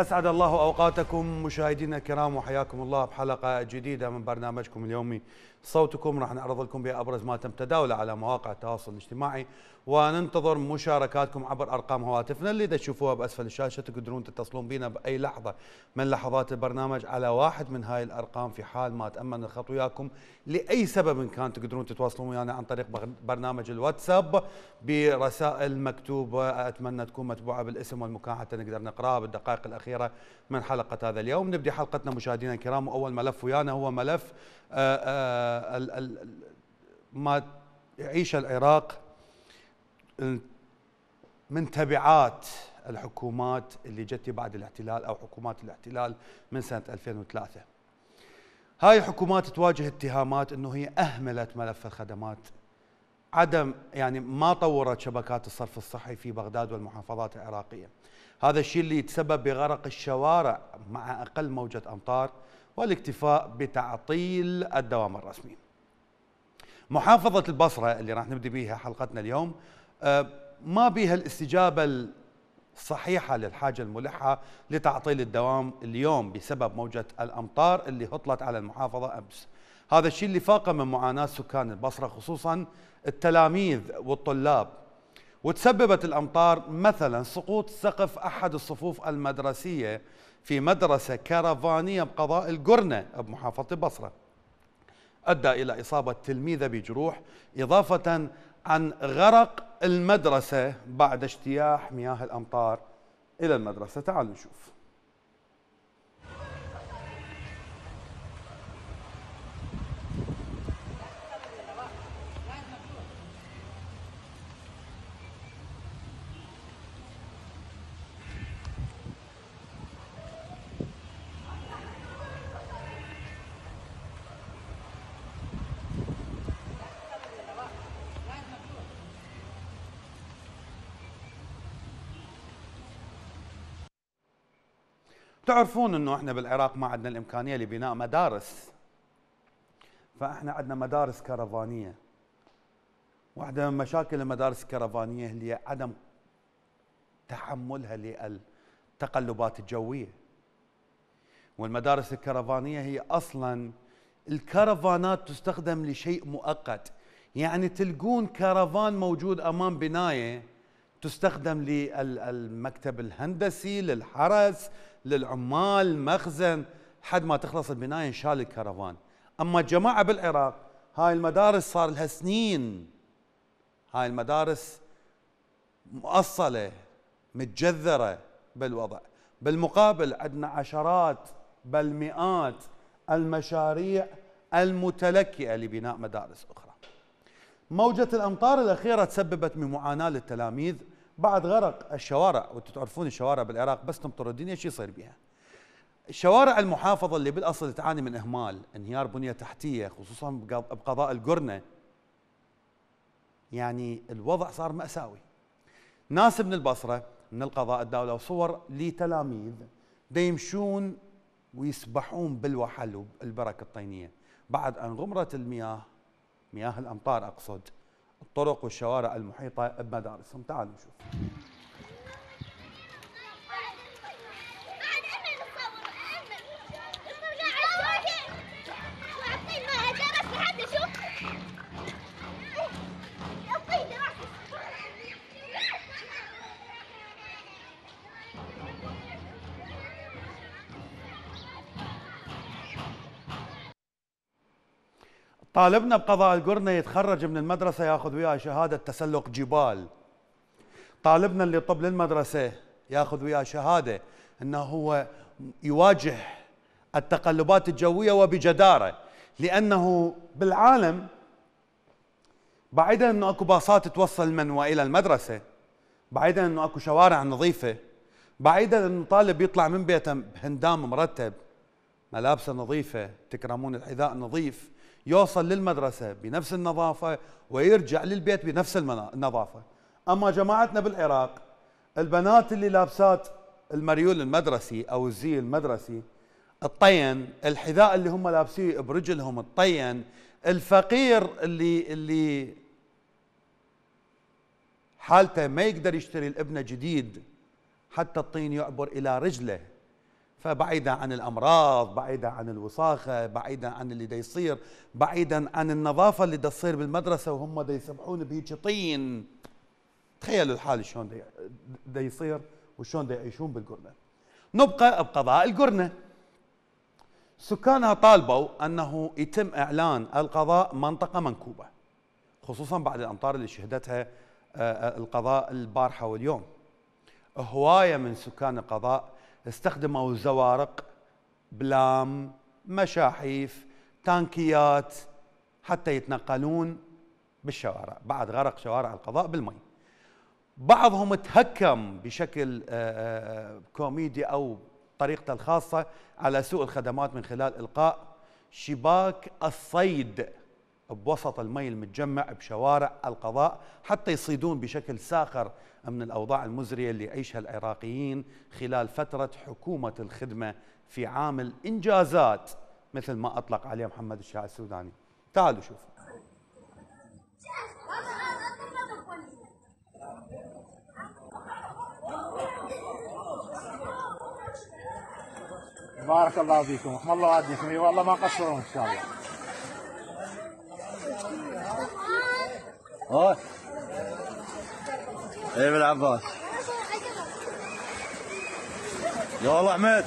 أسعد الله أوقاتكم مشاهدينا الكرام وحياكم الله بحلقة جديدة من برنامجكم اليومي. صوتكم راح نعرض لكم بأبرز ما تم تداوله على مواقع التواصل الاجتماعي وننتظر مشاركاتكم عبر أرقام هواتفنا. اللي تشوفوها بأسفل الشاشة تقدرون تتصلون بنا بأي لحظة من لحظات البرنامج على واحد من هاي الأرقام في حال ما تأمن الخط وياكم. لأي سبب كان تقدرون تتواصلون ويانا عن طريق برنامج الواتساب برسائل مكتوبة. أتمنى تكون متبوعة بالاسم والمكان حتى نقدر نقرأها بالدقائق الأخيرة من حلقة هذا اليوم. نبدي حلقتنا مشاهدينا الكرام. واول ملف ويانا هو ملف آآ آآ ما يعيش العراق من تبعات الحكومات اللي جت بعد الاحتلال أو حكومات الاحتلال من سنة 2003 هاي الحكومات تواجه اتهامات إنه هي أهملت ملف الخدمات. عدم يعني ما طورت شبكات الصرف الصحي في بغداد والمحافظات العراقية. هذا الشيء اللي يتسبب بغرق الشوارع مع أقل موجة أمطار والاكتفاء بتعطيل الدوام الرسمي. محافظة البصرة اللي راح نبدي بها حلقتنا اليوم ما بها الاستجابة الصحيحة للحاجة الملحة لتعطيل الدوام اليوم بسبب موجة الأمطار اللي هطلت على المحافظة أمس. هذا الشيء اللي فاق من معاناة سكان البصرة خصوصا التلاميذ والطلاب. وتسببت الأمطار مثلا سقوط سقف أحد الصفوف المدرسية في مدرسة كرفانية بقضاء القرنة بمحافظة البصرة أدى إلى إصابة تلميذة بجروح إضافة عن غرق المدرسة بعد اجتياح مياه الأمطار إلى المدرسة. تعالوا نشوف. تعرفون إنه إحنا بالعراق ما عندنا الإمكانية لبناء مدارس. فإحنا عندنا مدارس كرفانيه واحدة من مشاكل المدارس الكرفانيه هي عدم تحملها للتقلبات الجوية. والمدارس الكرفانيه هي أصلا الكرفانات تستخدم لشيء مؤقت. يعني تلقون كرفان موجود أمام بناية تستخدم للمكتب الهندسي للحرس للعمال مخزن حد ما تخلص البناية انشال الكرفان. أما الجماعة بالعراق هاي المدارس صار لها سنين. هاي المدارس مؤصلة متجذرة بالوضع. بالمقابل عندنا عشرات بل مئات المشاريع المتلكئة لبناء مدارس أخرى. موجة الأمطار الأخيرة تسببت من معاناة للتلاميذ بعد غرق الشوارع وأنتم تعرفون الشوارع بالعراق بس تمطر الدنيا شو يصير بها الشوارع المحافظة اللي بالأصل تعاني من إهمال انهيار بنية تحتية خصوصا بقضاء القرنة. يعني الوضع صار مأساوي. ناس من البصرة من القضاء الدولة وصور لتلاميذ يمشون ويسبحون بالوحل والبركة الطينية. بعد أن غمرت المياه مياه الأمطار أقصد الطرق والشوارع المحيطة بمدارسهم. تعالوا نشوف. طالبنا بقضاء القرنة يتخرج من المدرسة ياخذ وياه شهادة تسلق جبال. طالبنا اللي طب للمدرسة ياخذ وياه شهادة إنه هو يواجه التقلبات الجوية وبجدارة لأنه بالعالم بعيدا إنه أكو باصات توصل من وإلى المدرسة بعيدا إنه أكو شوارع نظيفة بعيدا إنه طالب يطلع من بيته بهندام مرتب ملابسه نظيفة تكرمون الحذاء نظيف. يوصل للمدرسة بنفس النظافة ويرجع للبيت بنفس النظافة. أما جماعتنا بالعراق البنات اللي لابسات المريول المدرسي أو الزي المدرسي الطين الحذاء اللي هم لابسيه برجلهم الطين الفقير اللي اللي حالته ما يقدر يشتري الابنه جديد حتى الطين يعبر إلى رجله. فبعيدا عن الأمراض بعيدا عن الوساخة بعيدا عن اللي دا يصير بعيدا عن النظافة اللي دا تصير بالمدرسة وهم دا يسبحون بهيك طين. تخيلوا الحال شلون دا يصير وشلون دا يعيشون بالقرنة. نبقى بقضاء القرنة. سكانها طالبوا أنه يتم إعلان القضاء منطقة منكوبة خصوصا بعد الأمطار اللي شهدتها آه، آه، القضاء البارحة واليوم. هواية من سكان القضاء استخدموا زوارق بلام مشاحيف تانكيات حتى يتنقلون بالشوارع. بعد غرق شوارع القضاء بالمي. بعضهم تهكم بشكل آه، كوميدي أو طريقته الخاصة على سوء الخدمات من خلال إلقاء شباك الصيد. بوسط المي المتجمع بشوارع القضاء حتى يصيدون بشكل ساخر من الأوضاع المزرية اللي يعيشها العراقيين خلال فترة حكومة الخدمة في عامل انجازات مثل ما أطلق عليه محمد الشاعر السوداني. تعالوا شوفوا. بارك الله فيكم. الله والديكم والله ما قصروا إن شاء الله. هاي إيه يا والله أحمد.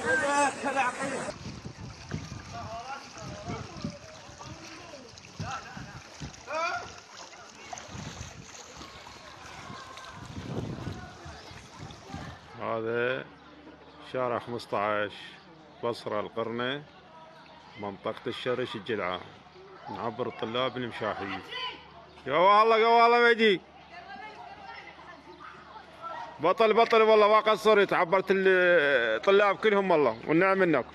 هذا شارع 15 بصرة القرنة منطقة الشرش الجلعة. نعبر الطلاب المشاحيف يا والله يا والله مجي بطل بطل والله ما قصرت عبرت الطلاب كلهم والله والنعم منك.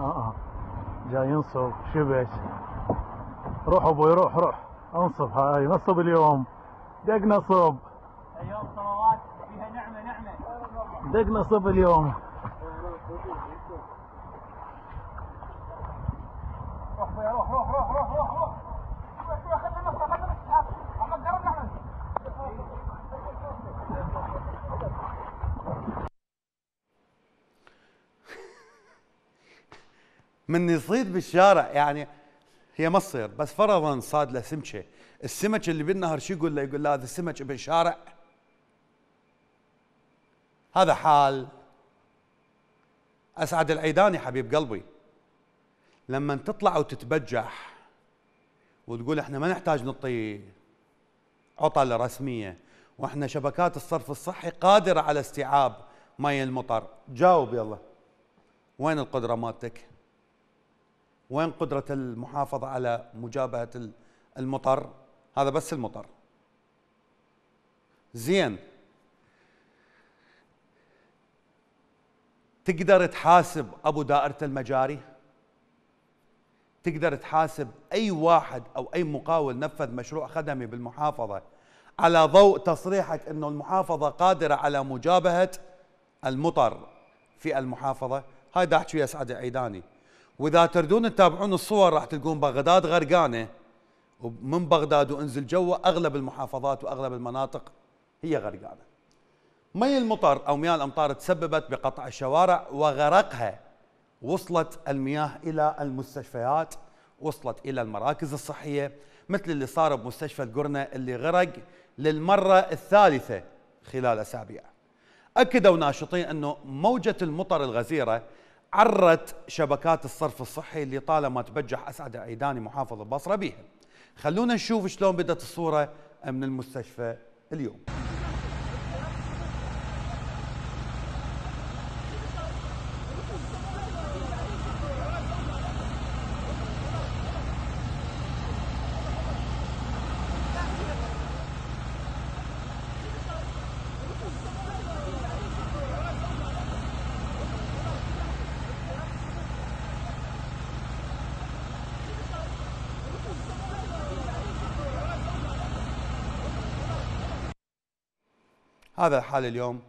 آه آه. جاي ينصب شبش روح أبوي روح روح. أنصب هاي نصب اليوم. دق نصب. اليوم صلوات فيها نعمة نعمة. دق نصب اليوم روح روح روح روح روح روح روح خلنا نصب خلنا نسحب محمد قرب احمد من يصيد بالشارع. يعني هي ما تصير بس فرضا صاد له سمكة. السمك اللي بالنهر شو يقول له؟ يقول له هذا السمك ابن شارع. هذا حال. أسعد العيداني حبيب قلبي لما تطلع وتتبجح وتقول إحنا ما نحتاج نعطي عطل رسميه وإحنا شبكات الصرف الصحي قادرة على استيعاب مي المطر. جاوب يلا. وين القدرة مالتك؟ وين قدرة المحافظة على مجابهة المطر؟ هذا بس المطر. زين. تقدر تحاسب أبو دائرة المجاري؟ تقدر تحاسب أي واحد أو أي مقاول نفذ مشروع خدمي بالمحافظة على ضوء تصريحك إنه المحافظة قادرة على مجابهة المطر في المحافظة؟ هاي دا احكي اسعد عيداني. وإذا تردون تتابعون الصور راح تلقون بغداد غرقانة. ومن بغداد وانزل جوا أغلب المحافظات وأغلب المناطق هي غرقانة. مي المطر أو مياه الأمطار تسببت بقطع الشوارع وغرقها. وصلت المياه إلى المستشفيات وصلت إلى المراكز الصحية مثل اللي صار بمستشفى القرنة اللي غرق للمرة الثالثة خلال أسابيع. أكدوا ناشطين أنه موجة المطر الغزيرة عرت شبكات الصرف الصحي اللي طالما تبجح أسعد عيداني محافظ البصرة بها. خلونا نشوف شلون بدت الصورة من المستشفى اليوم. هذا الحال اليوم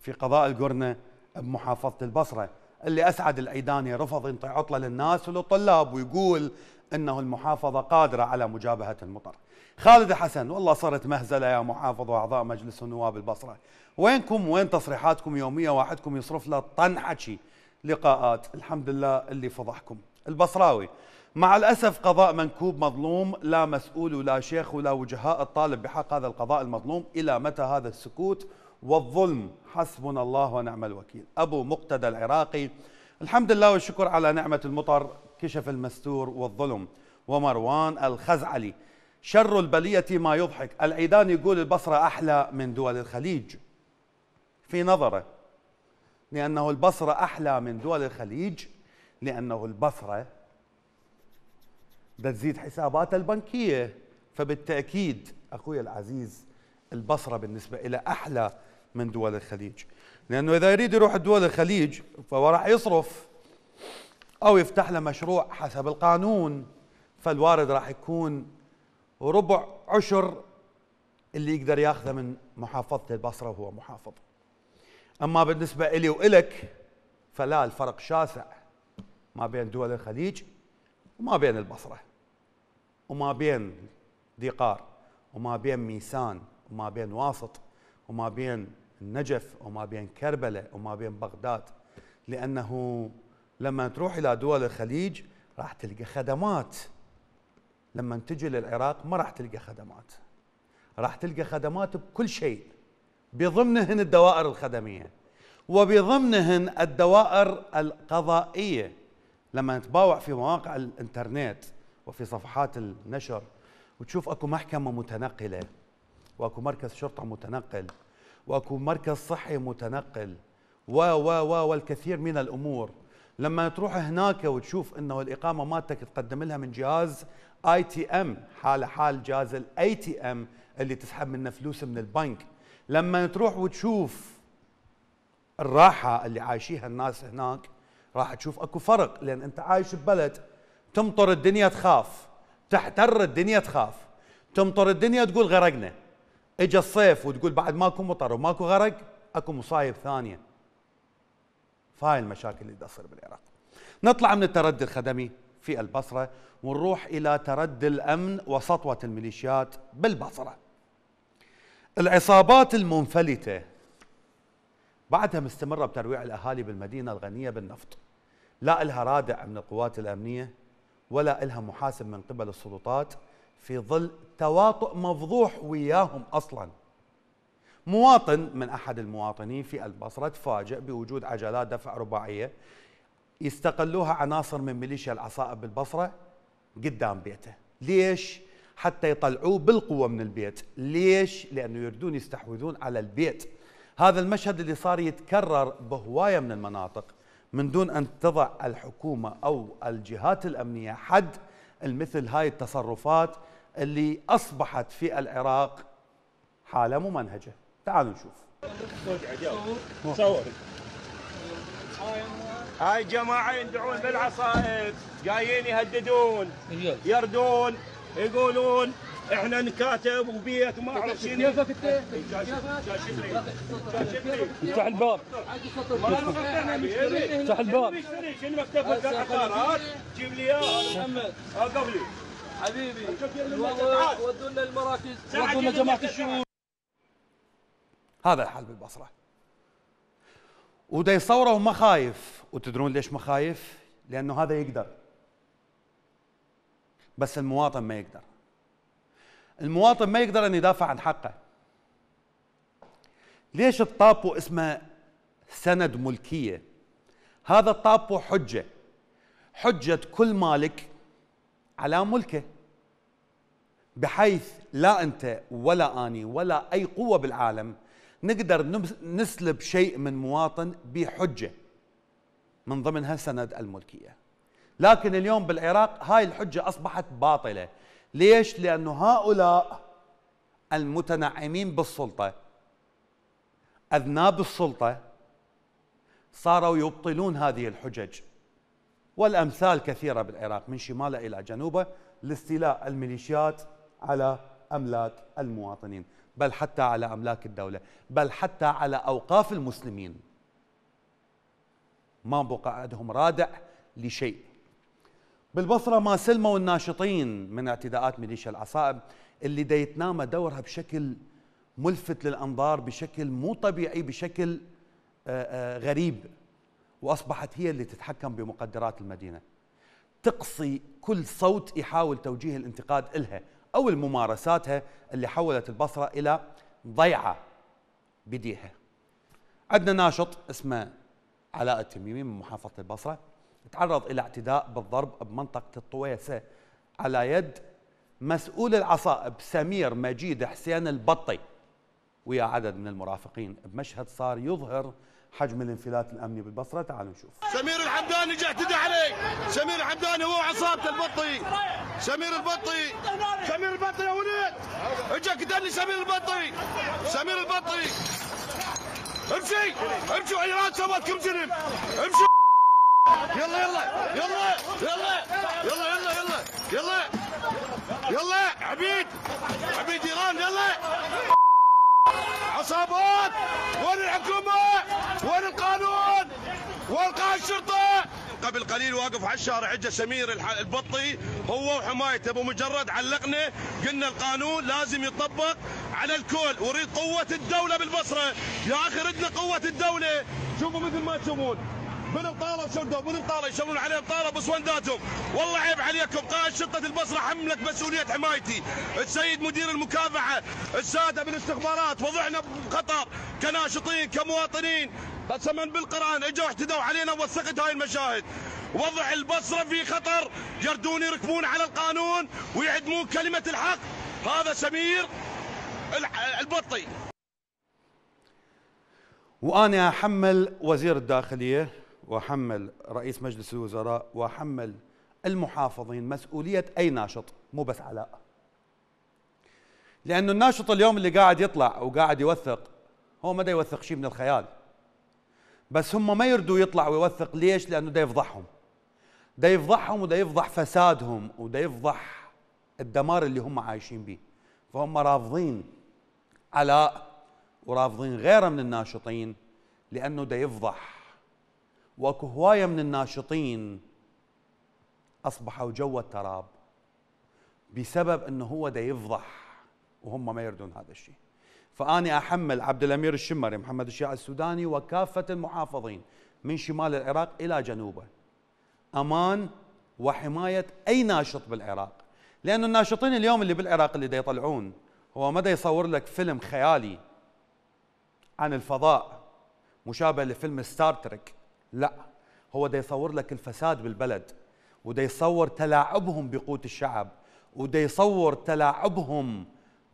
في قضاء القرنة بمحافظة البصرة اللي أسعد العيداني رفض ينطي عطلة للناس وللطلاب ويقول إنه المحافظة قادرة على مجابهة المطر. خالد حسن والله صارت مهزلة يا محافظ وأعضاء مجلس النواب البصرة. وينكم وين تصريحاتكم يومية واحدكم يصرف له طن حكي لقاءات الحمد لله اللي فضحكم. البصراوي مع الأسف قضاء منكوب مظلوم لا مسؤول ولا شيخ ولا وجهاء الطالب بحق هذا القضاء المظلوم إلى متى هذا السكوت؟ والظلم حسبنا الله ونعم الوكيل. أبو مقتدى العراقي الحمد لله والشكر على نعمة المطر كشف المستور والظلم. ومروان الخزعلي شر البلية ما يضحك. العيدان يقول البصرة أحلى من دول الخليج. في نظره لأنه البصرة أحلى من دول الخليج لأنه البصرة بدها تزيد حساباتها البنكية. فبالتأكيد أخوي العزيز البصرة بالنسبة إلى أحلى من دول الخليج. لأنه إذا يريد يروح دول الخليج فهو راح يصرف أو يفتح له مشروع حسب القانون. فالوارد راح يكون ربع عشر اللي يقدر ياخذه من محافظة البصرة وهو محافظ. أما بالنسبة إلي وإلك فلا الفرق شاسع ما بين دول الخليج وما بين البصرة. وما بين ديقار وما بين ميسان وما بين واسط وما بين النجف وما بين كربلاء وما بين بغداد. لأنه لما تروح إلى دول الخليج راح تلقى خدمات. لما تجي للعراق ما راح تلقى خدمات. راح تلقى خدمات بكل شيء. بضمنهن الدوائر الخدمية وبضمنهن الدوائر القضائية. لما تباوع في مواقع الإنترنت وفي صفحات النشر وتشوف أكو محكمة متنقلة وأكو مركز شرطة متنقل وأكو مركز صحي متنقل و و و والكثير من الأمور. لما تروح هناك وتشوف إنه الإقامة مالتك تقدم لها من جهاز ATM حال حال جهاز ال ATM اللي تسحب منه فلوس من البنك. لما تروح وتشوف الراحة اللي عايشيها الناس هناك راح تشوف أكو فرق لأن أنت عايش ببلد تمطر الدنيا تخاف. تحتر الدنيا تخاف. تمطر الدنيا تقول غرقنا. اجى الصيف وتقول بعد ماكو مطر وماكو غرق أكو مصايب ثانية. فهاي المشاكل اللي تصير بالعراق. نطلع من التردي الخدمي في البصرة ونروح إلى تردي الأمن وسطوة الميليشيات بالبصرة. العصابات المنفلتة بعدها مستمرة بترويع الأهالي بالمدينة الغنية بالنفط. لا إلها رادع من القوات الأمنية. ولا إلها محاسب من قبل السلطات في ظل تواطؤ مفضوح وياهم أصلاً مواطن من أحد المواطنين في البصرة تفاجئ بوجود عجلات دفع رباعية يستقلوها عناصر من ميليشيا العصائب بالبصرة قدام بيته، ليش؟ حتى يطلعوه بالقوة من البيت، ليش؟ لأنه يريدون يستحوذون على البيت. هذا المشهد اللي صار يتكرر بهواية من المناطق من دون أن تضع الحكومة أو الجهات الأمنية حد المثل هاي التصرفات اللي أصبحت في العراق حالة ممنهجة. تعالوا نشوف صور هاي جماعة يندعون بالعصائب جايين يهددون يردون يقولون إحنا نكاتب وبيت ما اعرف شنو. كيفك انت؟ افتح الباب افتح الباب. شنو مكتب العقارات جيب لي اياه محمد قبلي حبيبي ودونا المراكز ودونا جماعة الشؤون هذا الحال بالبصرة. ودا يصوره وما خايف وتدرون ليش ما خايف لأنه هذا يقدر. بس المواطن ما يقدر. المواطن ما يقدر أن يدافع عن حقه. ليش الطابو اسمه سند ملكية؟ هذا الطابو حجة. حجة كل مالك على ملكه بحيث لا أنت ولا أني ولا أي قوة بالعالم نقدر نسلب شيء من مواطن بحجة من ضمنها سند الملكية. لكن اليوم بالعراق هاي الحجة أصبحت باطلة. ليش؟ لأنه هؤلاء المتنعمين بالسلطة أذناب السلطة صاروا يبطلون هذه الحجج. والأمثال كثيرة بالعراق من شماله إلى جنوبه لاستيلاء الميليشيات على أملاك المواطنين بل حتى على أملاك الدولة بل حتى على أوقاف المسلمين. ما بقى عندهم رادع لشيء. بالبصرة ما سلموا الناشطين من اعتداءات ميليشيا العصائب اللي دا يتنامى دورها بشكل ملفت للأنظار بشكل مو طبيعي بشكل آه، آه، غريب. وأصبحت هي اللي تتحكم بمقدرات المدينة. تقصي كل صوت يحاول توجيه الانتقاد إلها أو الممارساتها اللي حولت البصرة إلى ضيعة بديها عندنا ناشط اسمه علاء التميمي من محافظة البصرة. تعرض إلى اعتداء بالضرب بمنطقة الطويسة على يد مسؤول العصائب سمير مجيد حسين البطي ويا عدد من المرافقين بمشهد صار يظهر حجم الانفلات الأمني بالبصرة. تعالوا نشوف. سمير الحمداني جاء اعتدى عليه سمير الحمداني هو عصابته البطي. سمير البطي. سمير البطي يا ولد. اجا قتلني سمير البطي. سمير البطي. امشي امشوا عيران سواتكم جنب امشوا يلا يلا يلا يلا يلا يلا يلا يلا يلا عبيد عبيد ايران يلا. عصابات وين الحكومة؟ وين القانون؟ وين قائد الشرطة؟ قبل قليل واقف على الشارع اجى سمير البطي هو وحمايته بمجرد علقنا. قلنا القانون لازم يطبق على الكل. وريد قوة الدولة بالبصرة. يا أخي ردنا قوة الدولة. شوفوا مثل ما تشوفون من الطالة وشردوا من الطالة يشغلون عليهم طالة بسونداتهم والله عيب عليكم قائد شرطة البصرة حملت مسؤولية حمايتي. السيد مدير المكافحة السادة بالاستخبارات وضعنا بخطر كناشطين كمواطنين. قسما بالقرآن اجوا اعتدوا علينا ووثقت هاي المشاهد. وضع البصرة في خطر يردون يركبون على القانون ويعدمون كلمة الحق. هذا سمير البطي. وأنا احمل وزير الداخلية واحمل رئيس مجلس الوزراء واحمل المحافظين مسؤولية أي ناشط مو بس علاء. لأنه الناشط اليوم اللي قاعد يطلع وقاعد يوثق هو ما دا يوثق شيء من الخيال. بس هم ما يردوا يطلع ويوثق ليش؟ لأنه دا يفضحهم. دا يفضحهم ودا يفضح فسادهم ودا يفضح الدمار اللي هم عايشين به فهم رافضين علاء ورافضين غيره من الناشطين لأنه دا يفضح واكو هواية من الناشطين أصبحوا جو التراب بسبب إنه هو دا يفضح وهم ما يردون هذا الشيء. فأني أحمل عبد الأمير الشمري محمد الشيع السوداني وكافة المحافظين من شمال العراق إلى جنوبه. أمان وحماية أي ناشط بالعراق. لأنه الناشطين اليوم اللي بالعراق اللي دا يطلعون هو ما يصور لك فيلم خيالي عن الفضاء مشابه لفيلم ستار تريك لا. هو دا يصور لك الفساد بالبلد ودا يصور تلاعبهم بقوت الشعب ودا يصور تلاعبهم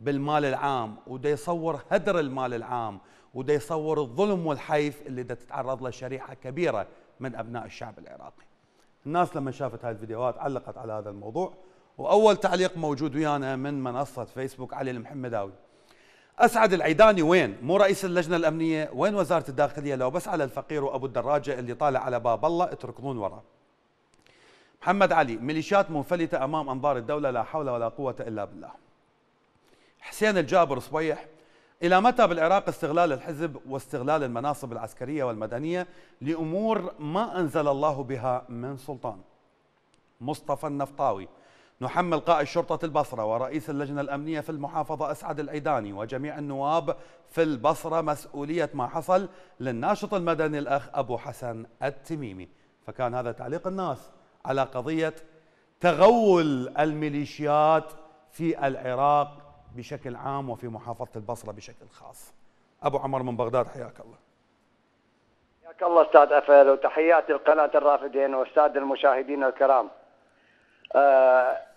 بالمال العام ودا يصور هدر المال العام ودا يصور الظلم والحيف اللي دا تتعرض له شريحة كبيرة من أبناء الشعب العراقي. الناس لما شافت هاي الفيديوهات علقت على هذا الموضوع وأول تعليق موجود ويانا من منصة فيسبوك علي المحمداوي. أسعد العيداني وين؟ مو رئيس اللجنة الأمنية، وين وزارة الداخلية؟ لو بس على الفقير وأبو الدراجة اللي طالع على باب الله اتركضون وراه. محمد علي ميليشيات منفلتة أمام أنظار الدولة لا حول ولا قوة إلا بالله. حسين الجابر صبيح إلى متى بالعراق استغلال الحزب واستغلال المناصب العسكرية والمدنية لأمور ما أنزل الله بها من سلطان. مصطفى النفطاوي نحمل قائد شرطة البصرة ورئيس اللجنة الأمنية في المحافظة أسعد العيداني وجميع النواب في البصرة مسؤولية ما حصل للناشط المدني الأخ أبو حسن التميمي. فكان هذا تعليق الناس على قضية تغول الميليشيات في العراق بشكل عام وفي محافظة البصرة بشكل خاص. أبو عمر من بغداد حياك الله. حياك الله أستاذ افل وتحياتي لقناة الرافدين وأستاذ المشاهدين الكرام. آه،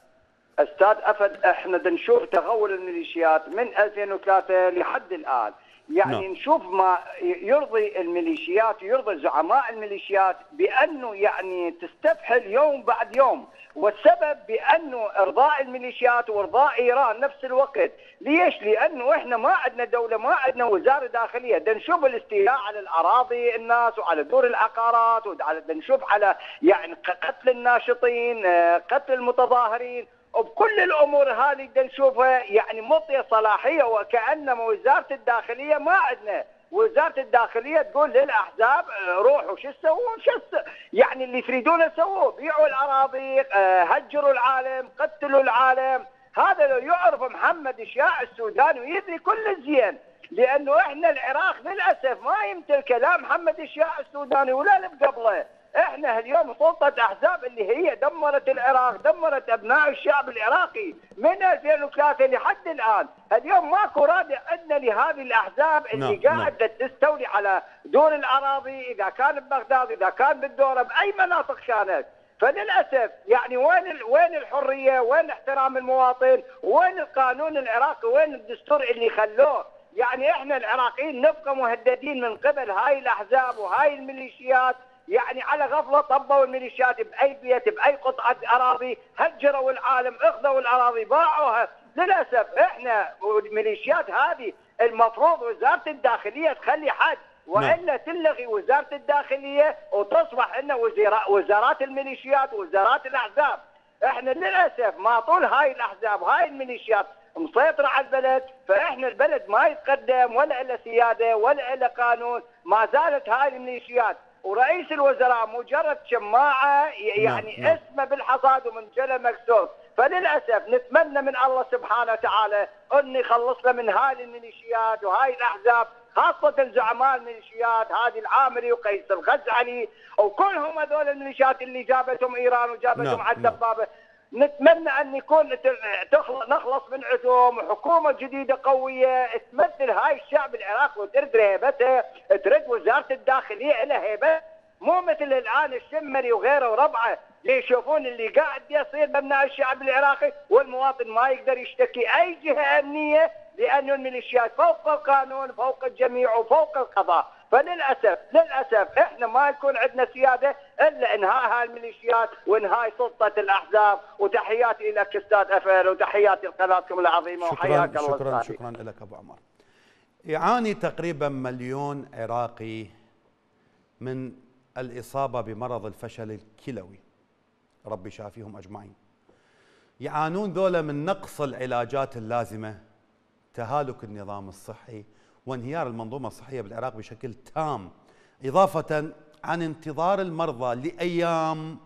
أستاذ افل إحنا نشوف تغول الميليشيات من 2003 لحد الآن. يعني نعم. نشوف ما يرضي الميليشيات يرضي زعماء الميليشيات بأنه يعني تستفحل يوم بعد يوم والسبب بأنه إرضاء الميليشيات وإرضاء إيران نفس الوقت ليش لأنه إحنا ما عندنا دولة ما عندنا وزارة داخلية بدنا نشوف الاستيلاء على الأراضي الناس وعلى دور العقارات وعلى نشوف على يعني قتل الناشطين آه، قتل المتظاهرين وبكل الأمور هذه نشوفها يعني معطيه صلاحية وكأنما وزارة الداخلية ما عندنا. وزارة الداخلية تقول للأحزاب آه، روحوا شو تسوون شو يعني اللي تريدونه سووه. بيعوا الأراضي آه، هجروا العالم قتلوا العالم. هذا لو يعرف محمد اشياء السوداني ويدري كل زين لأنه إحنا العراق للأسف ما يمتلكه لا محمد اشياء السوداني ولا اللي قبله إحنا اليوم سلطة احزاب اللي هي دمرت العراق دمرت أبناء الشعب العراقي من 2003 لحد الآن اليوم ماكو رادع عندنا لهذه الأحزاب اللي نعم، قاعدة تستولي على دور الأراضي إذا كان ببغداد إذا كان بالدوره باي مناطق كانت فللأسف يعني وين وين الحرية؟ وين احترام المواطن؟ وين القانون العراقي؟ وين الدستور اللي خلوه؟ يعني إحنا العراقيين نبقى مهددين من قبل هاي الأحزاب وهاي الميليشيات يعني على غفلة طبوا الميليشيات بأي بيت بأي قطعة أراضي هجروا العالم أخذوا الأراضي باعوها. للأسف إحنا والميليشيات هذه المفروض وزارة الداخلية تخلي حد وإلا تلغي وزارة الداخلية وتصبح وزيرا- وزارات الميليشيات ووزارات الأحزاب. إحنا للأسف ما طول هاي الأحزاب هاي الميليشيات مسيطرة على البلد فإحنا البلد ما يتقدم ولا له سيادة ولا له قانون. ما زالت هاي الميليشيات ورئيس الوزراء مجرد شماعة ي- يعني نعم. اسمه بالحصاد ومنجله مكسور فللأسف نتمنى من الله سبحانه وتعالى أن يخلصنا من هاي الميليشيات وهاي الأحزاب خاصة الزعماء الميليشيات هذه العامري وقيس الغزالي وكلهم هذول الميليشيات اللي جابتهم إيران وجابتهم نعم، على نعم. الدبابة نتمنى أن يكون نخلص من عندهم وحكومة جديدة قوية تمثل هاي الشعب العراقي وترد هيبته ترد وزارة الداخلية لها هيبة. مو مثل الآن الشمري وغيره وربعه اللي يشوفون اللي قاعد يصير بابناء الشعب العراقي والمواطن ما يقدر يشتكي. أي جهة أمنية لأنه الميليشيات فوق القانون فوق الجميع وفوق القضاء. فللاسف للأسف إحنا ما يكون عندنا سيادة إلا انهاء هاي الميليشيات وانهاء سلطة الأحزاب. وتحياتي لك أستاذ افل وتحياتي لقناتكم العظيمة وحياك الله شكرا. شكرا لك أبو عمر. يعاني تقريبا مليون عراقي من الإصابة بمرض الفشل الكلوي. ربي شافيهم أجمعين. يعانون ذولا من نقص العلاجات اللازمة تهالك النظام الصحي وانهيار المنظومة الصحية بالعراق بشكل تام إضافة عن انتظار المرضى لأيام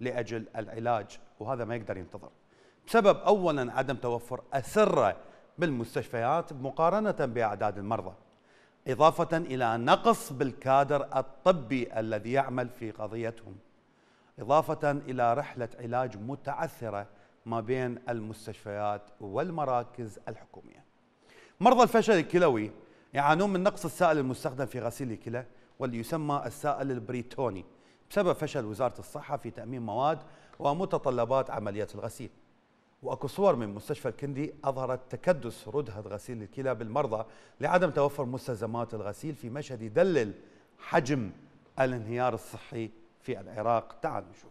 لأجل العلاج وهذا ما يقدر ينتظر. بسبب اولا عدم توفر أسرة بالمستشفيات مقارنة بأعداد المرضى إضافة إلى نقص بالكادر الطبي الذي يعمل في قضيتهم إضافة إلى رحلة علاج متعثرة ما بين المستشفيات والمراكز الحكومية. مرضى الفشل الكلوي يعانون من نقص السائل المستخدم في غسيل الكلى واللي يسمى السائل البريتوني بسبب فشل وزارة الصحة في تأمين مواد ومتطلبات عملية الغسيل. وأكو صور من مستشفى الكندي أظهرت تكدس ردهة غسيل الكلى بالمرضى لعدم توفر مستلزمات الغسيل في مشهد يدلل حجم الانهيار الصحي في العراق. تعالوا نشوف.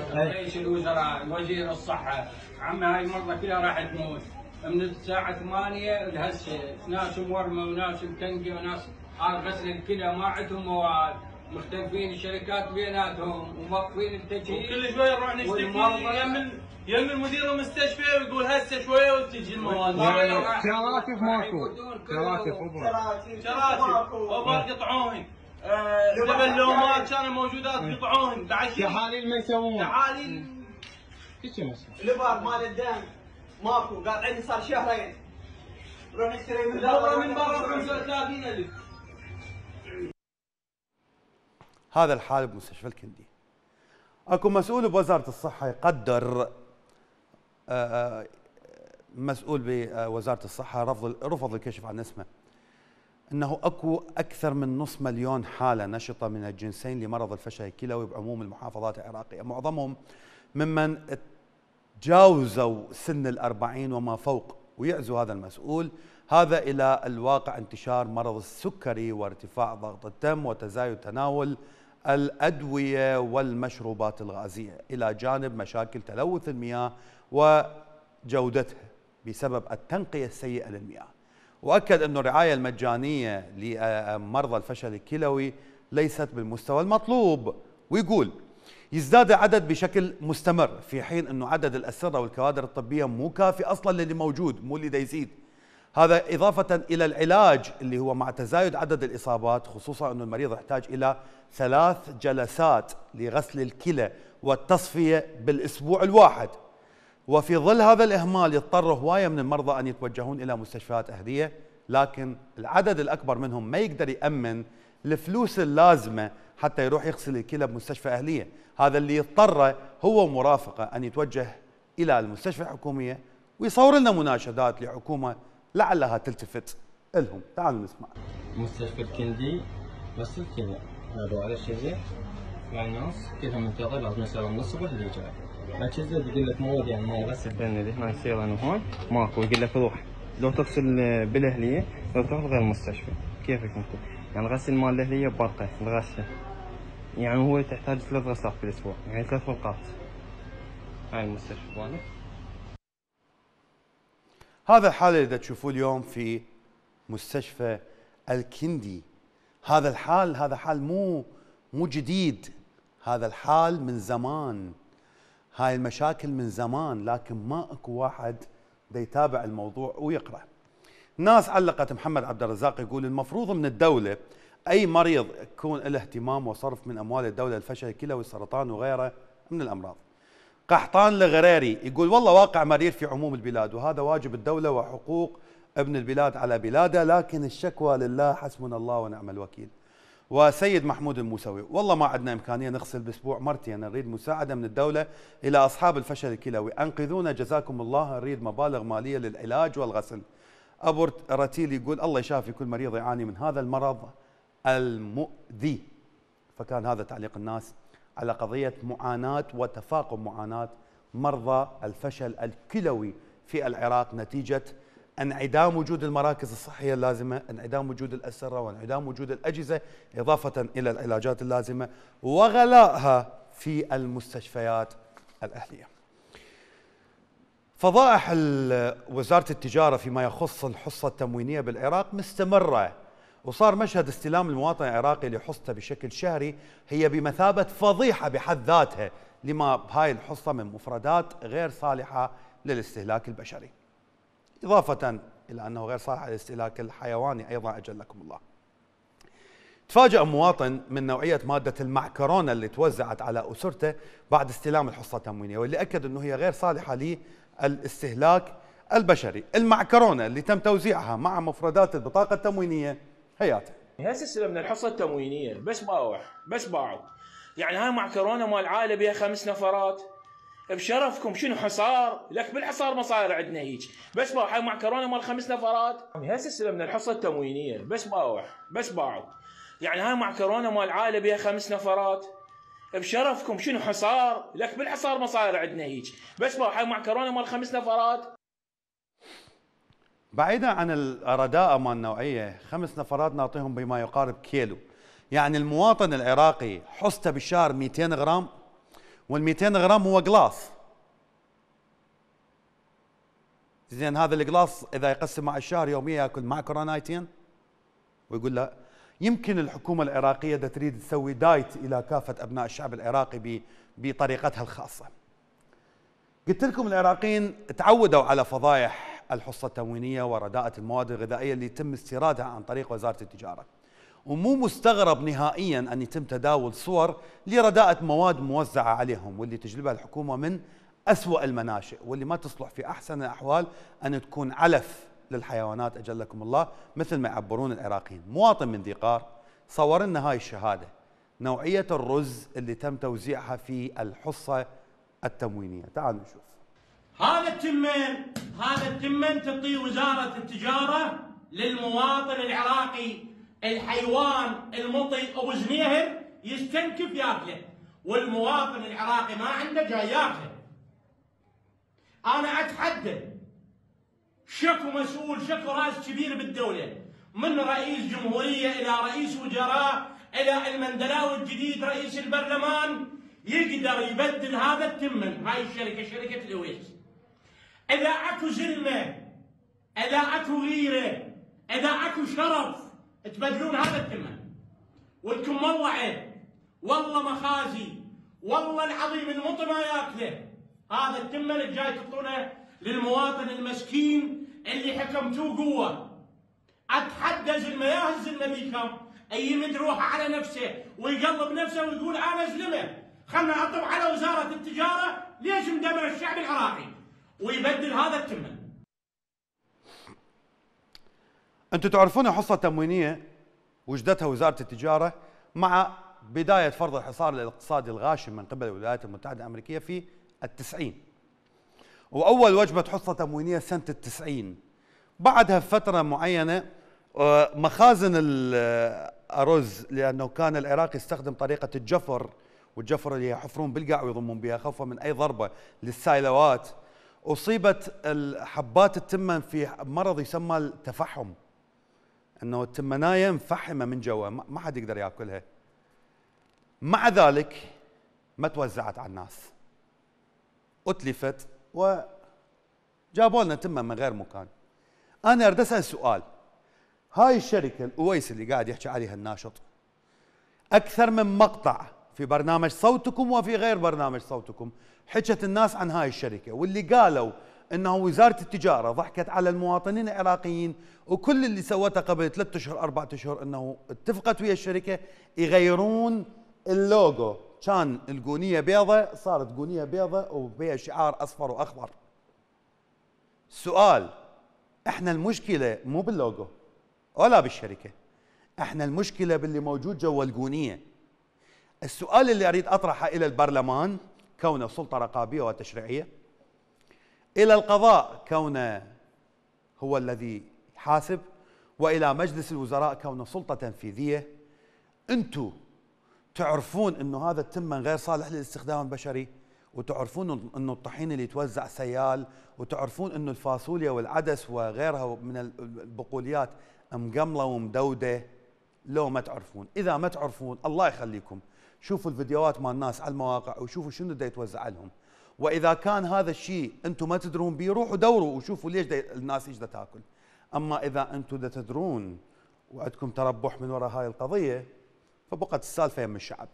رئيس الوزراء وزير الصحة عمي هاي المرضى كلها راح تموت. من الساعة 8 لهسه ناس مورمة وناس متنقة وناس على غسل الكلى ما عندهم مواد مختلفين الشركات بيناتهم وموقفين التجهيز. كل شوية نروح نشتكي يم يم مدير المستشفى ويقول هسه شوية وتجي المواد. شراتف ماكو. شراتف شراتب وبار قطعوهن دبلومات كانوا موجودات قطعوهن تحاليل ما يسوون تحاليل الباب مال الدم. ماكو. قال عندي صار شهرين. نروح نشتري من برا من برا 35000 هذا الحال بمستشفى الكندي. أكو مسؤول بوزارة الصحة يقدر آه، آه، مسؤول بوزارة الصحة رفض رفض الكشف عن اسمه. إنه أكو أكثر من نصف مليون حالة نشطة من الجنسين لمرض الفشل الكلوي بعموم المحافظات العراقية. معظمهم ممن تجاوزوا سن الأربعين وما فوق ويعزو هذا المسؤول. هذا إلى الواقع انتشار مرض السكري وارتفاع ضغط الدم وتزايد تناول الأدوية والمشروبات الغازية إلى جانب مشاكل تلوث المياه وجودتها بسبب التنقية السيئة للمياه. وأكد انه الرعاية المجانية لمرضى الفشل الكلوي ليست بالمستوى المطلوب ويقول يزداد عدد بشكل مستمر في حين انه عدد الأسرة والكوادر الطبية مو كافي أصلا للي موجود مو اللي يزيد. هذا إضافة إلى العلاج اللي هو مع تزايد عدد الإصابات خصوصا أن المريض يحتاج إلى ثلاث جلسات لغسل الكلى والتصفية بالأسبوع الواحد. وفي ظل هذا الإهمال يضطر هواية من المرضى أن يتوجهون إلى مستشفيات أهلية لكن العدد الأكبر منهم ما يقدر يأمن الفلوس اللازمة حتى يروح يغسل الكلى بمستشفى أهلية. هذا اللي يضطر هو مرافقة أن يتوجه إلى المستشفى الحكومية ويصور لنا مناشدات لحكومة لعلها تلتفت لهم تعالوا نسمع. مستشفى الكندي بس الكلى هذا على الشجع مع الناس كلها منتظر. لازم يصير من الصبح اللي جاي. الاجهزه يقول لك مواد يعني ما يغسل بين اللي هنا يصير أنا هون ماكو. يقول لك روح. لو تغسل بالأهلية لو تروح غير المستشفى. كيفك انت يعني غسل مال الأهلية برقه الغسله يعني هو تحتاج ثلاث غسلات في الأسبوع. يعني ثلاث فرقات هاي المستشفى. مالك هذا الحالة اللي تشوفوه اليوم في مستشفى الكندي. هذا الحال هذا حال مو مو جديد. هذا الحال من زمان. هاي المشاكل من زمان لكن ما أكو واحد يتابع الموضوع ويقرأ. ناس علقت محمد عبد الرزاق يقول المفروض من الدولة أي مريض يكون له اهتمام وصرف من أموال الدولة للفشل الكلوي السرطان وغيره من الأمراض. قحطان الغريري يقول والله واقع مرير في عموم البلاد وهذا واجب الدولة وحقوق ابن البلاد على بلاده لكن الشكوى لله حسبنا الله ونعم الوكيل. وسيد محمود الموسوي والله ما عندنا إمكانية نغسل بأسبوع مرتين نريد مساعدة من الدولة إلى أصحاب الفشل الكلوي. أنقذونا جزاكم الله نريد مبالغ مالية للعلاج والغسل. أبو رتيل يقول الله يشافي كل مريض يعاني من هذا المرض المؤذي. فكان هذا تعليق الناس. على قضية معاناة وتفاقم معاناة مرضى الفشل الكلوي في العراق نتيجة انعدام وجود المراكز الصحية اللازمة انعدام وجود الأسرة وانعدام وجود الأجهزة إضافة إلى العلاجات اللازمة وغلائها في المستشفيات الأهلية. فضائح وزارة التجارة فيما يخص الحصة التموينية بالعراق مستمرة وصار مشهد استلام المواطن العراقي لحصته بشكل شهري هي بمثابة فضيحة بحد ذاتها لما بهاي الحصة من مفردات غير صالحة للاستهلاك البشري. إضافة إلى أنه غير صالح للاستهلاك الحيواني أيضا أجلكم الله. تفاجأ مواطن من نوعية مادة المعكرونة اللي توزعت على أسرته بعد استلام الحصة التموينية واللي أكد أنه هي غير صالحة للاستهلاك البشري. المعكرونة اللي تم توزيعها مع مفردات البطاقة التموينية هياته هسه استلمنا الحصة التموينية. بس باعوا بس باعوا يعني هاي معكرونه مال عائله بها خمس نفرات. بشرفكم شنو حصار؟ لك بالحصار مصاير عندنا هيك. بس باعوا هاي معكرونه مال خمس نفرات. هسه استلمنا الحصة التموينية. بس باعوا بس باعوا يعني هاي معكرونه مال عائله بها خمس نفرات. بشرفكم شنو حصار؟ لك بالحصار مصاير عندنا هيك. بس باعوا هاي معكرونه مال خمس نفرات. بعيدا عن الرداءة مال النوعية خمس نفرات نعطيهم بما يقارب كيلو. يعني المواطن العراقي حصته بالشهر 200 غرام وال 200 غرام هو قلاص زين هذا القلاص إذا يقسم مع الشهر يوميا يأكل مع كورونايتين؟ ويقول لا. يمكن الحكومة العراقية دا تريد تسوي دايت إلى كافة أبناء الشعب العراقي بطريقتها الخاصة. قلت لكم العراقيين تعودوا على فضايح الحصة التموينية ورداءة المواد الغذائية اللي يتم استيرادها عن طريق وزارة التجارة. ومو مستغرب نهائيا أن يتم تداول صور لرداءة مواد موزعة عليهم واللي تجلبها الحكومة من أسوأ المناشئ واللي ما تصلح في أحسن الأحوال أن تكون علف للحيوانات أجلكم الله مثل ما يعبرون العراقيين. مواطن من ذي قار صور لنا هاي الشهادة نوعية الرز اللي تم توزيعها في الحصة التموينية. تعالوا نشوف. هذا التمن هذا التمن تعطيه وزارة التجارة للمواطن العراقي الحيوان المطي أبو زنيهر يستنكف ياكله والمواطن العراقي ما عنده جاي ياكله. أنا أتحدى شكو مسؤول شكو راس كبير بالدولة. من رئيس جمهورية إلى رئيس وزراء إلى المندلاوي الجديد رئيس البرلمان يقدر يبدل هذا التمن. هاي الشركة شركة الأويس إذا أكو زلمة إذا أكو غيرة إذا أكو شرف تبدلون هذا الثمن ولكم عيب والله مخازي والله العظيم المطي ما ياكله. هذا الثمن الجاي تعطونه للمواطن المسكين اللي حكمتوه قوة. اتحدى زي ما يهزلنا بيكم يمد روحه على نفسه ويقلب نفسه ويقول أنا أزلمه. خلنا أطب على وزارة التجارة ليش مدمر الشعب العراقي؟ ويبدل هذا التمن أنتم تعرفون حصه تموينيه وجدتها وزارة التجارة مع بداية فرض الحصار الاقتصادي الغاشم من قبل الولايات المتحدة الأمريكية في التسعين. وأول وجبة حصة تموينية سنة التسعين. بعدها بفترة معينة آه، مخازن الارز لأنه كان العراق يستخدم طريقة الحفر والحفر اللي يحفرون بالقاع ويضمون بها خوفا من أي ضربة لل سايلوات. أصيبت حبات التمن في مرض يسمى التفحم. إنه التمناية مفحمة من جوا ما حد يقدر يأكلها. مع ذلك ما توزعت على الناس. أتلفت وجابوا لنا تمة من غير مكان. أنا أريد أسأل سؤال. هاي الشركة الاويس اللي قاعد يحكي عليها الناشط أكثر من مقطع في برنامج صوتكم وفي غير برنامج صوتكم. حكت الناس عن هاي الشركة واللي قالوا إنه وزارة التجارة ضحكت على المواطنين العراقيين وكل اللي سوته قبل ثلاثة أشهر أربعة أشهر إنه اتفقت ويا الشركة يغيرون اللوجو. كان القونيه بيضة صارت قونيه بيضة وبها شعار أصفر وأخضر. سؤال إحنا المشكلة مو باللوجو ولا بالشركة. إحنا المشكلة باللي موجود جوا القونيه السؤال اللي أريد أطرحه إلى البرلمان كونه سلطة رقابية وتشريعية إلى القضاء كونه هو الذي يحاسب وإلى مجلس الوزراء كونه سلطة تنفيذية. أنتم تعرفون إنه هذا التمن غير صالح للاستخدام البشري وتعرفون إنه الطحين اللي يتوزع سيال وتعرفون إنه الفاصوليا والعدس وغيرها من البقوليات مقملة ومدودة. لو ما تعرفون. إذا ما تعرفون الله يخليكم. شوفوا الفيديوهات مال الناس على المواقع وشوفوا شنو دا يتوزع لهم. وإذا كان هذا الشيء أنتم ما تدرون به روحوا دوروا وشوفوا ليش الناس إيش تاكل. أما إذا أنتم دا تدرون وعندكم تربح من وراء هاي القضية فبقت السالفة يم الشعب.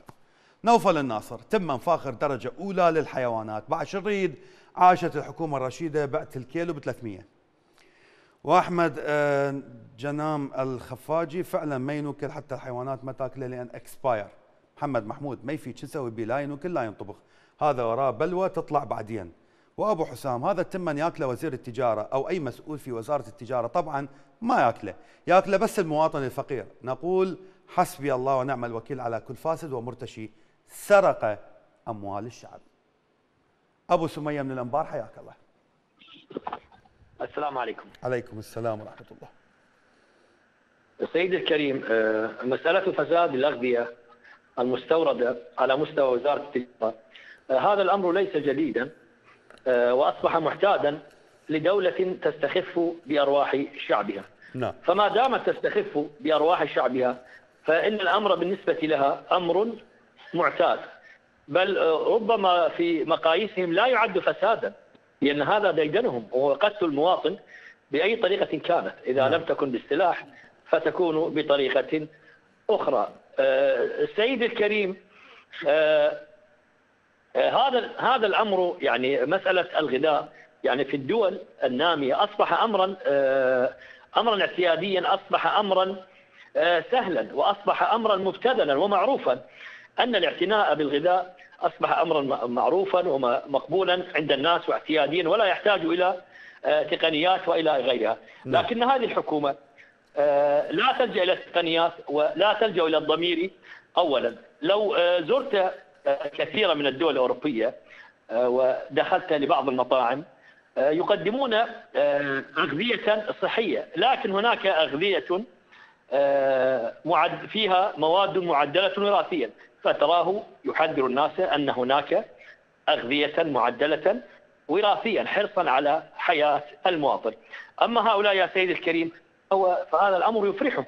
نوفل الناصر تم فاخر درجة أولى للحيوانات. بعد شريد عاشت الحكومة الرشيدة بعت الكيلو ب 300 وأحمد آه، جنام الخفاجي فعلا ما ينوكل حتى الحيوانات ما تاكله لأن اكسباير محمد محمود ما يفيد شو نسوي بيه لا ينوكل لا ينطبخ هذا وراه بلوى تطلع بعدين. وأبو حسام هذا التمن ياكله وزير التجارة أو أي مسؤول في وزارة التجارة؟ طبعا ما ياكله ياكله بس المواطن الفقير. نقول حسبي الله ونعم الوكيل على كل فاسد ومرتشي سرق أموال الشعب. أبو سمية من الأنبار حياك الله. السلام عليكم. عليكم السلام ورحمة الله. سيدي الكريم آه، مسألة فساد الأغذية المستورده على مستوى وزارة التجارة. آه، هذا الأمر ليس جديدا آه، وأصبح معتادا لدولة تستخف بأرواح شعبها. نعم. فما دامت تستخف بأرواح شعبها فإن الأمر بالنسبة لها أمر معتاد. بل ربما في مقاييسهم لا يعد فسادا لأن هذا ديدنهم وهو قتل المواطن بأي طريقة كانت. إذا نعم. لم تكن بالسلاح فتكون بطريقة أخرى. السيد الكريم آه، آه، هذا هذا الأمر يعني مسألة الغذاء يعني في الدول النامية أصبح امرا آه، امرا اعتياديا أصبح امرا سهلا وأصبح امرا مبتذلا ومعروفا أن الاعتناء بالغذاء أصبح امرا معروفا ومقبولا عند الناس واعتياديا ولا يحتاج إلى تقنيات وإلى غيرها، نعم. لكن هذه الحكومة آه، لا تلجأ إلى التقنيات ولا تلجأ إلى الضمير اولا. لو آه، زرت آه، كثيرا من الدول الأوروبية ودخلت لبعض المطاعم يقدمون أغذية صحية. لكن هناك أغذية فيها مواد معدلة وراثيا فتراه يحذر الناس أن هناك أغذية معدلة وراثيا حرصا على حياة المواطن. أما هؤلاء يا سيدي الكريم هو فهذا الأمر يفرحهم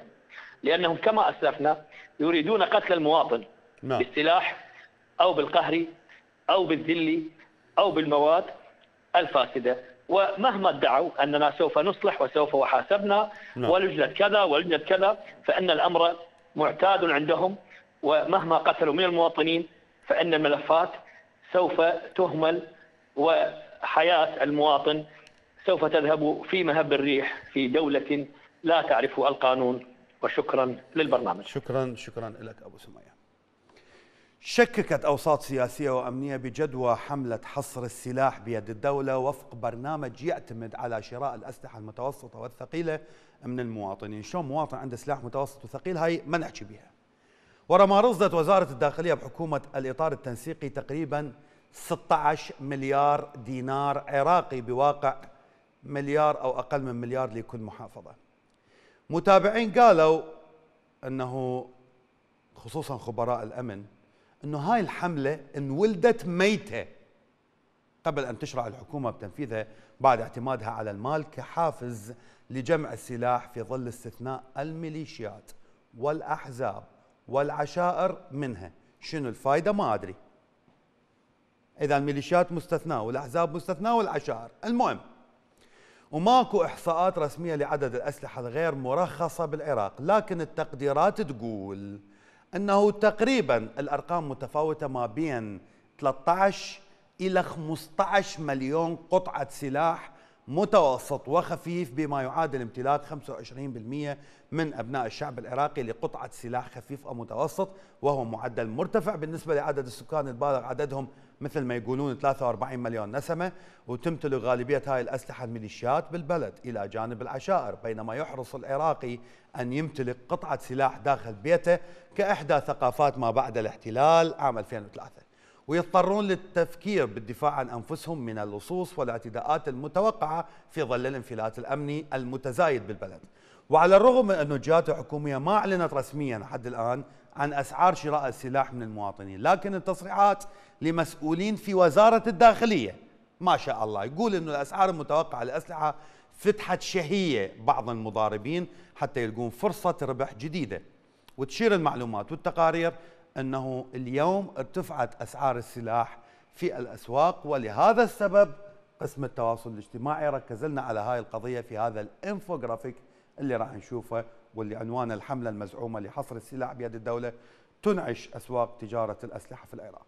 لأنهم كما أسلفنا يريدون قتل المواطن نعم. بالسلاح أو بالقهر أو بالذل أو بالمواد الفاسدة ومهما ادعوا أننا سوف نصلح وسوف وحاسبنا نعم. ولجنة كذا ولجنة كذا فإن الأمر معتاد عندهم ومهما قتلوا من المواطنين فإن الملفات سوف تهمل وحياة المواطن سوف تذهب في مهب الريح في دولة لا تعرف القانون وشكرا للبرنامج شكرا شكرا لك أبو سمية شككت أوساط سياسية وأمنية بجدوى حملة حصر السلاح بيد الدولة وفق برنامج يعتمد على شراء الأسلحة المتوسطة والثقيلة من المواطنين، شلون مواطن عنده سلاح متوسط وثقيل هاي ما نحكي بها. ورا ما رصدت وزارة الداخلية بحكومة الإطار التنسيقي تقريبا 16 مليار دينار عراقي بواقع مليار أو أقل من مليار لكل محافظة. متابعين قالوا أنه خصوصا خبراء الأمن أنه هاي الحملة انولدت ميتة قبل أن تشرع الحكومة بتنفيذها بعد اعتمادها على المال كحافز لجمع السلاح في ظل استثناء الميليشيات والأحزاب والعشائر منها. شنو الفائده ما أدري. إذا الميليشيات مستثناة والأحزاب مستثناة والعشائر. المهم وماكو إحصاءات رسمية لعدد الأسلحة الغير مرخصة بالعراق لكن التقديرات تقول إنه تقريبا الأرقام متفاوتة ما بين 13 إلى 15 مليون قطعة سلاح متوسط وخفيف بما يعادل امتلاك 25% من أبناء الشعب العراقي لقطعة سلاح خفيف أو متوسط وهو معدل مرتفع بالنسبة لعدد السكان البالغ عددهم مثل ما يقولون 43 مليون نسمة وتمتلك غالبية هاي الأسلحة الميليشيات بالبلد إلى جانب العشائر بينما يحرص العراقي أن يمتلك قطعة سلاح داخل بيته كإحدى ثقافات ما بعد الاحتلال عام 2003 ويضطرون للتفكير بالدفاع عن أنفسهم من اللصوص والاعتداءات المتوقعة في ظل الانفلات الأمني المتزايد بالبلد. وعلى الرغم من أن الجهات الحكومية ما أعلنت رسميا لحد الآن عن أسعار شراء السلاح من المواطنين لكن التصريحات لمسؤولين في وزارة الداخلية ما شاء الله يقول أن الأسعار المتوقعة للأسلحة فتحت شهية بعض المضاربين حتى يلقون فرصة ربح جديدة وتشير المعلومات والتقارير أنه اليوم ارتفعت أسعار السلاح في الأسواق ولهذا السبب قسم التواصل الاجتماعي ركز لنا على هاي القضية في هذا الانفوجرافيك اللي راح نشوفه واللي عنوان الحملة المزعومة لحصر السلاح بيد الدولة تنعش أسواق تجارة الأسلحة في العراق.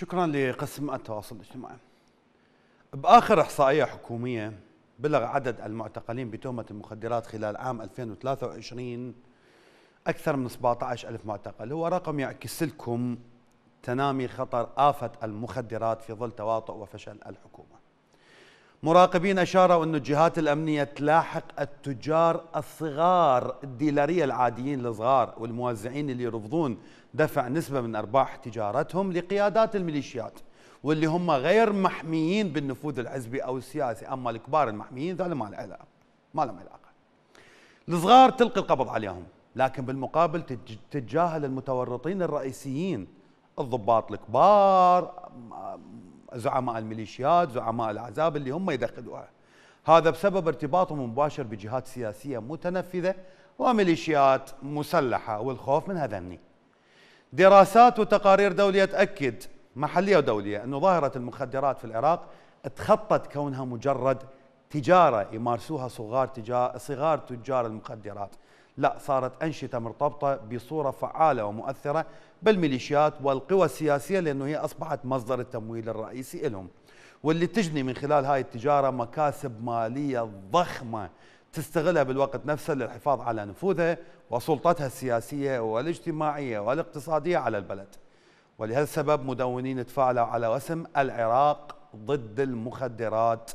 شكرا لقسم التواصل الاجتماعي. بآخر إحصائية حكومية بلغ عدد المعتقلين بتهمة المخدرات خلال عام 2023 أكثر من 17 ألف معتقل. هو رقم يعكس لكم تنامي خطر آفة المخدرات في ظل تواطؤ وفشل الحكومة. مراقبين أشاروا أن الجهات الأمنية تلاحق التجار الصغار الديلرية العاديين الصغار والموزعين اللي يرفضون دفع نسبة من أرباح تجارتهم لقيادات الميليشيات واللي هم غير محميين بالنفوذ الحزبي أو السياسي. أما الكبار المحميين ذولا ما علاقة ما لهم علاقة. الصغار تلقي القبض عليهم لكن بالمقابل تج- تتجاهل المتورطين الرئيسيين الضباط الكبار زعماء الميليشيات زعماء الأحزاب اللي هم يدخلوها. هذا بسبب ارتباطهم المباشر بجهات سياسية متنفذة وميليشيات مسلحة والخوف من هذني دراسات وتقارير دولية تأكد محلية ودولية أن ظاهرة المخدرات في العراق تخطت كونها مجرد تجارة يمارسوها صغار تجار صغار تجار المخدرات. لا صارت أنشطة مرتبطة بصورة فعالة ومؤثرة بالميليشيات والقوى السياسية لأنه هي أصبحت مصدر التمويل الرئيسي لهم. واللي تجني من خلال هاي التجارة مكاسب مالية ضخمة تستغلها بالوقت نفسه للحفاظ على نفوذها وسلطتها السياسية والاجتماعية والاقتصادية على البلد. ولهذا السبب مدونين تفاعلوا على وسم العراق ضد المخدرات.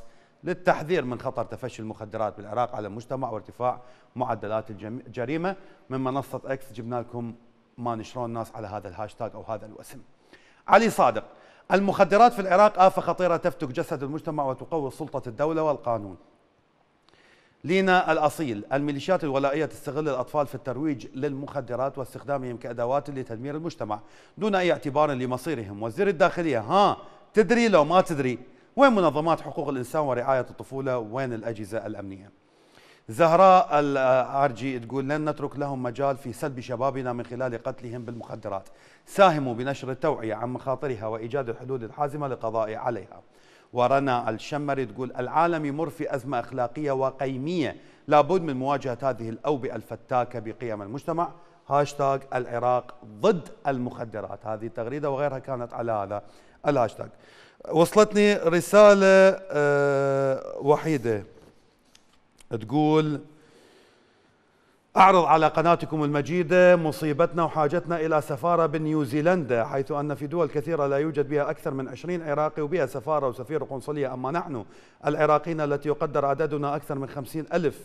للتحذير من خطر تفشي المخدرات بالعراق على المجتمع وارتفاع معدلات الجريمة من منصة إكس جبنا لكم ما ينشرون الناس على هذا الهاشتاج أو هذا الوسم. علي صادق المخدرات في العراق آفة خطيرة تفتك جسد المجتمع وتقوي سلطة الدولة والقانون. لينا الأصيل الميليشيات الولائية تستغل الأطفال في الترويج للمخدرات واستخدامهم كأدوات لتدمير المجتمع دون أي اعتبار لمصيرهم. وزير الداخلية ها تدري لو ما تدري وين منظمات حقوق الإنسان ورعاية الطفولة؟ وين الأجهزة الأمنية؟ زهراء العرجي تقول لن نترك لهم مجال في سلب شبابنا من خلال قتلهم بالمخدرات. ساهموا بنشر التوعية عن مخاطرها وإيجاد الحدود الحازمة للقضاء عليها. ورنا الشمري تقول العالم يمر في أزمة أخلاقية وقيمية. لابد من مواجهة هذه الأوبئة الفتاكة بقيم المجتمع. هاشتاج العراق ضد المخدرات. هذه التغريدة وغيرها كانت على هذا الهاشتاج وصلتني رسالة آه، وحيدة. تقول أعرض على قناتكم المجيدة مصيبتنا وحاجتنا إلى سفارة بنيوزيلندا حيث أن في دول كثيرة لا يوجد بها أكثر من 20 عراقي وبها سفارة وسفير وقنصلية أما نحن العراقيين التي يقدر عددنا أكثر من 50 ألف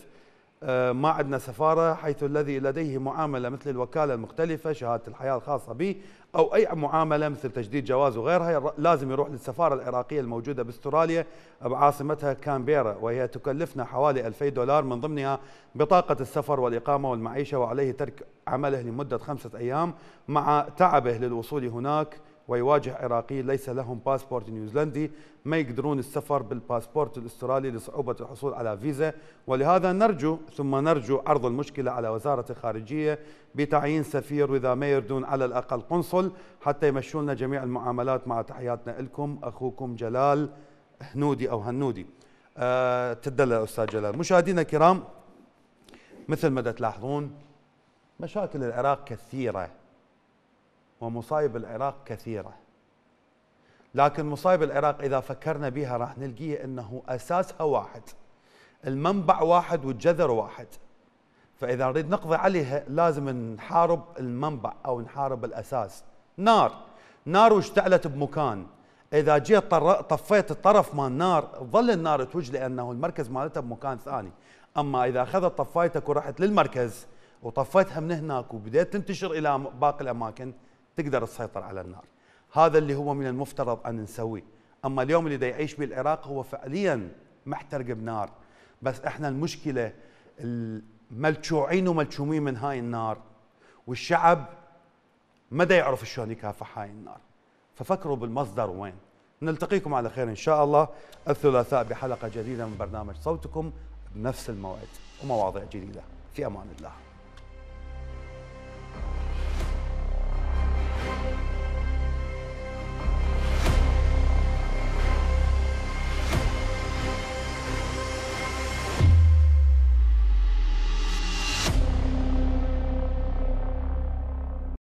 ما عندنا سفارة حيث الذي لديه معاملة مثل الوكالة المختلفة شهادة الحياة الخاصة به أو أي معاملة مثل تجديد جواز وغيرها ير- لازم يروح للسفارة العراقية الموجودة باستراليا بعاصمتها كامبيرا وهي تكلفنا حوالي 2000 دولار من ضمنها بطاقة السفر والإقامة والمعيشة وعليه ترك عمله لمدة خمسة أيام مع تعبه للوصول هناك. ويواجه عراقيين ليس لهم باسبورت نيوزيلندي ما يقدرون السفر بالباسبورت الأسترالي لصعوبة الحصول على فيزا. ولهذا نرجو ثم نرجو عرض المشكلة على وزارة الخارجية بتعيين سفير وإذا ما يردون على الأقل قنصل حتى يمشوا لنا جميع المعاملات مع تحياتنا لكم أخوكم جلال هنودي أو هنودي. أه تدلل أستاذ جلال. مشاهدينا الكرام مثل ما تلاحظون مشاكل العراق كثيرة. ومصايب العراق كثيرة. لكن مصايب العراق إذا فكرنا بها راح نلقيه أنه أساسها واحد المنبع واحد والجذر واحد. فإذا نريد نقضي عليها لازم نحارب المنبع أو نحارب الأساس. نار نار واشتعلت بمكان. إذا جيت طفيت الطرف مال النار ظل النار توج لأنه المركز مالتها بمكان ثاني. أما إذا أخذت طفايتك ورحت للمركز وطفيتها من هناك وبديت تنتشر إلى باقي الأماكن تقدر تسيطر على النار. هذا اللي هو من المفترض أن نسويه. أما اليوم اللي دا يعيش بالعراق هو فعليا محترق بنار. بس إحنا المشكلة ال- ملجوعين وملجومين من هاي النار والشعب مدى يعرف شلون يكافح هاي النار. ففكروا بالمصدر وين؟ نلتقيكم على خير إن شاء الله. الثلاثاء بحلقة جديدة من برنامج صوتكم بنفس الموعد ومواضيع جديدة. في أمان الله.